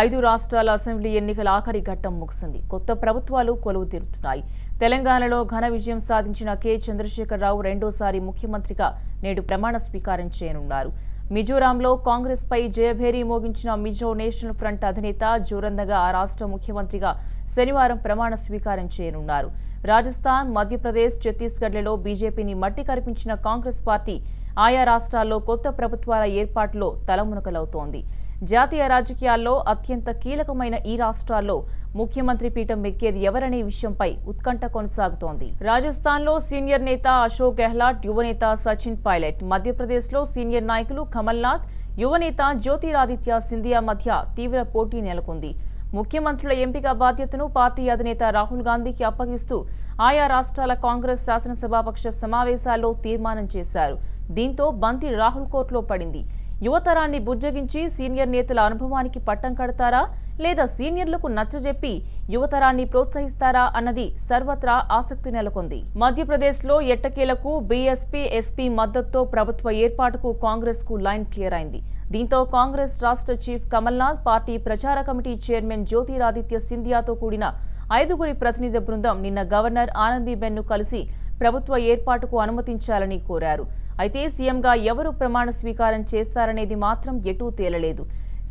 ఐదు రాష్ట్రాల అసెంబ్లీ ఎన్నికల ఆఖరి ఘట్టం ముగిసింది. కొత్త ప్రభుత్వాలు కొలువు తీరుతున్నాయి. తెలంగాణలో ఘన విజయం సాధించిన కె. చంద్రశేఖరరావు రెండోసారి ముఖ్యమంత్రిగా నేడు ప్రమాణ స్వీకారం చేయనున్నారు. మిజోరాంలో కాంగ్రెస్ పై జయభేరీ మోగించిన మిజో నేషనల్ ఫ్రంట్ అధినేత జోరందగా ఆ రాష్ట్ర ముఖ్యమంత్రిగా శనివారం ప్రమాణ స్వీకారం చేయనున్నారు. రాజస్థాన్ మధ్యప్రదేశ్ ఛత్తీస్గఢ్లలో బీజేపీని మట్టి కరిపించిన కాంగ్రెస్ పార్టీ ఆయా రాష్ట్రాల్లో కొత్త ప్రభుత్వాల ఏర్పాటులో తలమునకలవుతోంది. జాతీయ రాజకీయాల్లో అత్యంత కీలకమైన ఈ రాష్ట్రాల్లో ముఖ్యమంత్రి పీఠం ఎక్కేది ఎవరనే విషయంపై ఉత్కంఠ కొనసాగుతోంది. రాజస్థాన్లో సీనియర్ నేత అశోక్ గెహ్లాట్ యువనేత సచిన్ పైలట్ మధ్యప్రదేశ్లో సీనియర్ నాయకులు కమల్నాథ్ యువనేత జ్యోతిరాదిత్య సింధియా మధ్య తీవ్ర పోటీ నెలకొంది. ముఖ్యమంత్రుల ఎంపిక బాధ్యతను పార్టీ అధినేత రాహుల్ గాంధీకి అప్పగిస్తూ ఆయా రాష్ట్రాల కాంగ్రెస్ శాసనసభాపక్ష సమావేశాల్లో తీర్మానం చేశారు. దీంతో బంతి రాహుల్ కోర్టులో పడింది. యువతరాన్ని బుజ్జగించి సీనియర్ నేతల అనుభవానికి పట్టం కడతారా? లేదా సీనియర్లకు నచ్చజెప్పి యువతరాన్ని ప్రోత్సహిస్తారా? అన్నది సర్వత్రా ఆసక్తి నెలకొంది. మధ్యప్రదేశ్లో ఎట్టకేలకు బీఎస్పీ ఎస్పీ మద్దతుతో ప్రభుత్వ ఏర్పాటుకు కాంగ్రెస్కు లైన్ క్లియర్ అయింది. దీంతో కాంగ్రెస్ రాష్ట్ర చీఫ్ కమల్నాథ్ పార్టీ ప్రచార కమిటీ చైర్మన్ జ్యోతిరాదిత్య సింధియాతో కూడిన ఐదుగురి ప్రతినిధి బృందం నిన్న గవర్నర్ ఆనందీబెన్ను కలిసి ప్రభుత్వ ఏర్పాటుకు అనుమతించాలని కోరారు. అయితే సీఎంగా ఎవరు ప్రమాణ స్వీకారం చేస్తారనేది మాత్రం ఎటూ తేలలేదు.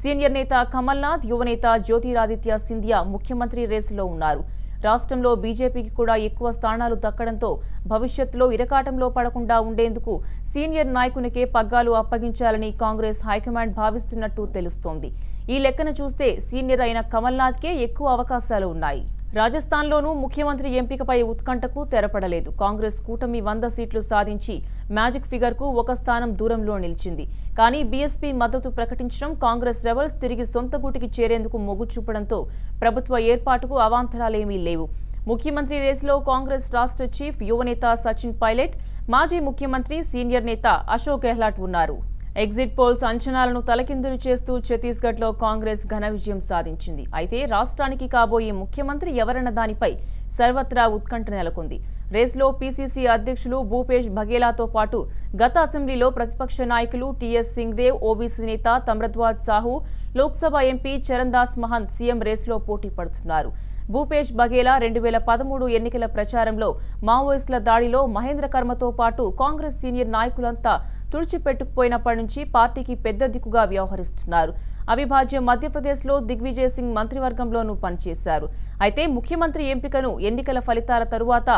సీనియర్ నేత కమల్నాథ్ యువనేత జ్యోతిరాదిత్య సింధియా ముఖ్యమంత్రి రేసులో ఉన్నారు. రాష్ట్రంలో బీజేపీకి కూడా ఎక్కువ స్థానాలు దక్కడంతో భవిష్యత్తులో ఇరకాటంలో పడకుండా ఉండేందుకు సీనియర్ నాయకునికే పగ్గాలు అప్పగించాలని కాంగ్రెస్ హైకమాండ్ భావిస్తున్నట్టు తెలుస్తోంది. ఈ లెక్కన చూస్తే సీనియర్ అయిన కమల్నాథ్కే ఎక్కువ అవకాశాలు ఉన్నాయి. రాజస్థాన్లోనూ ముఖ్యమంత్రి ఎంపికపై ఉత్కంఠకు తెరపడలేదు. కాంగ్రెస్ కూటమి వంద సీట్లు సాధించి మ్యాజిక్ ఫిగర్కు ఒక స్థానం దూరంలో నిలిచింది. కానీ బీఎస్పీ మద్దతు ప్రకటించడం కాంగ్రెస్ రెబల్స్ తిరిగి సొంత గూటికి చేరేందుకు మొగ్గు చూపడంతో ప్రభుత్వ ఏర్పాటుకు అవాంతరాలేమీ లేవు. ముఖ్యమంత్రి రేసులో కాంగ్రెస్ రాష్ట్ర చీఫ్ యువనేత సచిన్ పైలట్ మాజీ ముఖ్యమంత్రి సీనియర్ నేత అశోక్ గెహ్లాట్ ఉన్నారు. ఎగ్జిట్ పోల్స్ అంచనాలను తలకిందులు చేస్తూ ఛత్తీస్గఢ్లో కాంగ్రెస్ ఘన విజయం సాధించింది. అయితే రాష్ట్రానికి కాబోయే ముఖ్యమంత్రి ఎవరన్న దానిపై సర్వత్రా ఉత్కంఠ నెలకొంది. రేసులో పీసీసీ అధ్యక్షులు భూపేష్ బఘేలాతో పాటు గత అసెంబ్లీలో ప్రతిపక్ష నాయకులు టీఎస్ సింగ్దేవ్ ఓబీసీ నేత తమ్రధ్వాజ్ సాహు లోక్సభ ఎంపీ చరణ్ దాస్ మహంత్ సీఎం రేసులో పోటీ పడుతున్నారు. భూపేష్ బఘేలా రెండు వేల పదమూడు ఎన్నికల ప్రచారంలో మావోయిస్టుల దాడిలో మహేంద్ర కర్మతో పాటు కాంగ్రెస్ సీనియర్ నాయకులంతా తుడిచిపెట్టుకుపోయినప్పటి నుంచి పార్టీకి పెద్ద దిక్కుగా వ్యవహరిస్తున్నారు. అవిభాజ్య మధ్యప్రదేశ్లో దిగ్విజయ్ సింగ్ మంత్రివర్గంలోనూ పనిచేశారు. అయితే ముఖ్యమంత్రి ఎంపికను ఎన్నికల ఫలితాల తరువాత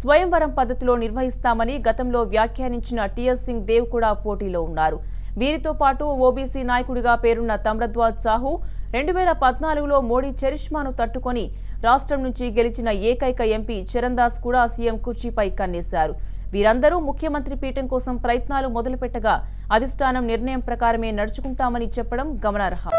స్వయంవరం పద్ధతిలో నిర్వహిస్తామని గతంలో వ్యాఖ్యానించిన టీఎస్ సింగ్ దేవ్ కూడా పోటీలో ఉన్నారు. వీరితో పాటు ఓబీసీ నాయకుడిగా పేరున్న తమ్రద్వాజ్ సాహు రెండు వేల పద్నాలుగులో మోడీ చరిష్మాను తట్టుకొని రాష్ట్రం నుంచి గెలిచిన ఏకైక ఎంపీ చరణ్దాస్ కూడా సీఎం కుర్చీపై కన్నేశారు. వీరందరూ ముఖ్యమంత్రి పీఠం కోసం ప్రయత్నాలు మొదలుపెట్టగా అధిష్టానం నిర్ణయం ప్రకారమే నడుచుకుంటామని చెప్పడం గమనార్హం.